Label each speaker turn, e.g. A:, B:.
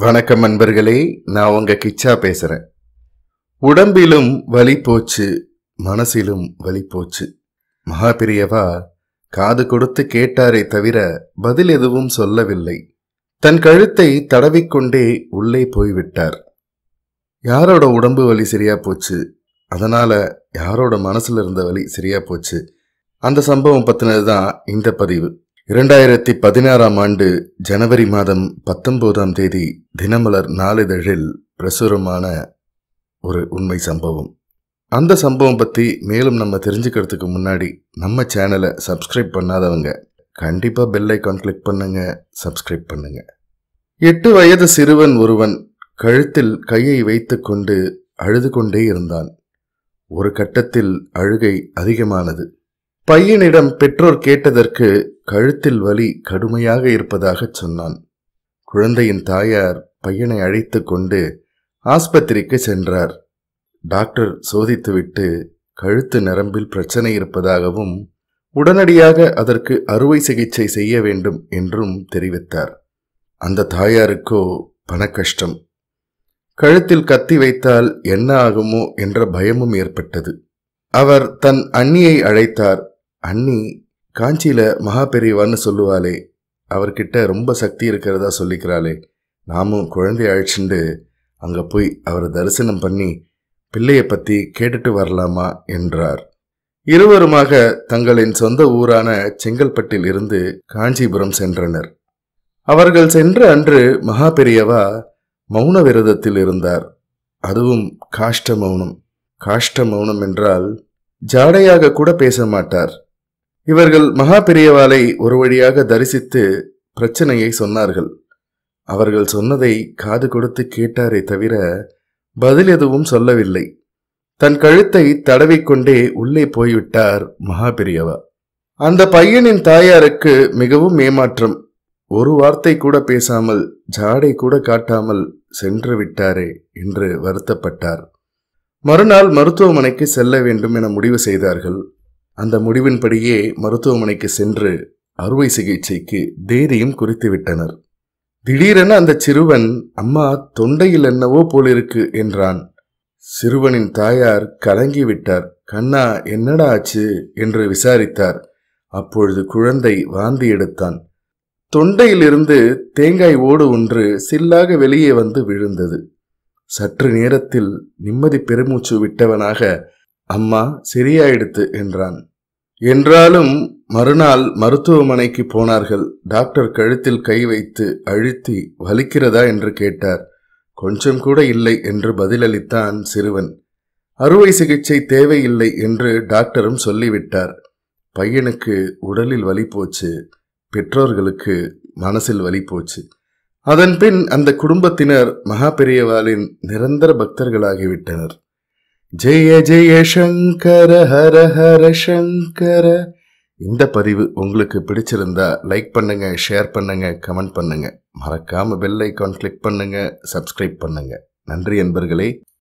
A: வணக்கம் நண்பர்களே நான் உங்க கிச்சா பேசுறேன். உடம்பிலும் வலி போச்சு மனசிலும் வலி போச்சு. மகாபிரியவா காது கொடுத்து கேட்டாரே தவிர பதில் எதுவும் சொல்லவில்லை. தன் கழுத்தை தடவிக்கொண்டே உள்ளே போய்விட்டார். யாரோட உடம்பு வலி சரியா போச்சு? அதனால யாரோட மனசுல இருந்த வலி சரியா போச்சு? அந்த சம்பவம் பத்தினது தான் இந்த பதிவு. இரண்டாயிரத்தி பதினாறாம் ஆண்டு ஜனவரி மாதம் பத்தொன்பதாம் தேதி தினமலர் நாளிதழில் பிரசுரமான ஒரு உண்மை சம்பவம். அந்த சம்பவம் பற்றி மேலும் நம்ம தெரிஞ்சுக்கிறதுக்கு முன்னாடி நம்ம சேனலை சப்ஸ்கிரைப் பண்ணாதவங்க கண்டிப்பாக பெல் ஐக்கான் கிளிக் பண்ணுங்க சப்ஸ்கிரைப் பண்ணுங்க. எட்டு வயது சிறுவன் ஒருவன் கழுத்தில் கையை வைத்துக்கொண்டு அழுது கொண்டே இருந்தான். ஒரு கட்டத்தில் அழுகை அதிகமானது. பையனிடம் பெற்றோர் கேட்டதற்கு கழுத்தில் வலி கடுமையாக இருப்பதாக சொன்னான். குழந்தையின் தாயார் பையனை அழைத்து கொண்டு ஆஸ்பத்திரிக்கு சென்றார். டாக்டர் சோதித்துவிட்டு கழுத்து நரம்பில் பிரச்சனை இருப்பதாகவும் உடனடியாக அதற்கு அறுவை சிகிச்சை செய்ய வேண்டும் என்றும் தெரிவித்தார். அந்த தாயாருக்கோ பணக்கஷ்டம். கழுத்தில் கத்தி வைத்தால் என்ன ஆகுமோ என்ற பயமும் ஏற்பட்டது. அவர் தன் அண்ணியை அழைத்தார். அண்ணி காஞ்சியில மகா பெரியவான்னு சொல்லுவாளே அவர்கிட்ட ரொம்ப சக்தி இருக்கிறதா சொல்லிக்கிறாளே நாமும் குழந்தைய அழைச்சிண்டு அங்க போய் அவரை தரிசனம் பண்ணி பிள்ளைய பத்தி கேட்டுட்டு வரலாமா? என்றார். இருவருமாக தங்களின் சொந்த ஊரான செங்கல்பட்டில் இருந்து காஞ்சிபுரம் சென்றனர். அவர்கள் சென்ற அன்று மகா பெரியவா மௌன விரதத்தில் இருந்தார். அதுவும் காஷ்ட மௌனம். காஷ்ட மௌனம் என்றால் ஜாடையாக கூட பேச மாட்டார். இவர்கள் மகா பெரியவாளை ஒரு வழியாக தரிசித்து பிரச்சனையை சொன்னார்கள். அவர்கள் சொன்னதை காது கொடுத்து கேட்டாரே தவிர பதில் எதுவும் சொல்லவில்லை. தன் கழுத்தை தடவிக்கொண்டே உள்ளே போய்விட்டார் மகா பெரியவா. அந்த பையனின் தாயாருக்கு மிகவும் ஏமாற்றம். ஒரு வார்த்தை கூட பேசாமல் ஜாடை கூட காட்டாமல் சென்று விட்டாரே என்று வருத்தப்பட்டார். மறுநாள் மருத்துவமனைக்கு செல்ல வேண்டும் என முடிவு செய்தார்கள். அந்த முடிவின்படியே மருத்துவமனைக்கு சென்று அறுவை சிகிச்சைக்கு தேதியும் குறித்து விட்டனர் திடீரென அந்த சிறுவன் அம்மா தொண்டையில் என்னவோ போலிருக்கு என்றான். சிறுவனின் தாயார் கலங்கி விட்டார் கண்ணா என்னடா ஆச்சு? என்று விசாரித்தார். அப்பொழுது குழந்தை வாந்தி எடுத்தான். தொண்டையிலிருந்து தேங்காய் ஓடு ஒன்று சில்லாக வெளியே வந்து விழுந்தது. சற்று நேரத்தில் நிம்மதி பெருமூச்சு விட்டவனாக அம்மா சரியாயிடுத்து என்றான். என்றாலும் மறுநாள் மருத்துவமனைக்கு போனார்கள். டாக்டர் கழுத்தில் கை வைத்து அழுத்தி வலிக்கிறதா? என்று கேட்டார். கொஞ்சம் கூட இல்லை என்று பதிலளித்தான் சிறுவன். அறுவை சிகிச்சை தேவையில்லை என்று டாக்டரும் சொல்லிவிட்டார். பையனுக்கு உடலில் வலி போச்சு. பெற்றோர்களுக்கு மனசில் வலி போச்சு. அதன் பின் அந்த குடும்பத்தினர் மகா பெரியவாளின் நிரந்தர பக்தர்களாகிவிட்டனர். ஜெய ஜெய சங்கர ஹர ஹர சங்கர. இந்த பதிவு உங்களுக்கு பிடிச்சிருந்தா லைக் பண்ணுங்க ஷேர் பண்ணுங்க கமெண்ட் பண்ணுங்க. மறக்காம பெல் ஐக்கான் கிளிக் பண்ணுங்க சப்ஸ்கிரைப் பண்ணுங்க. நன்றி என்பர்களே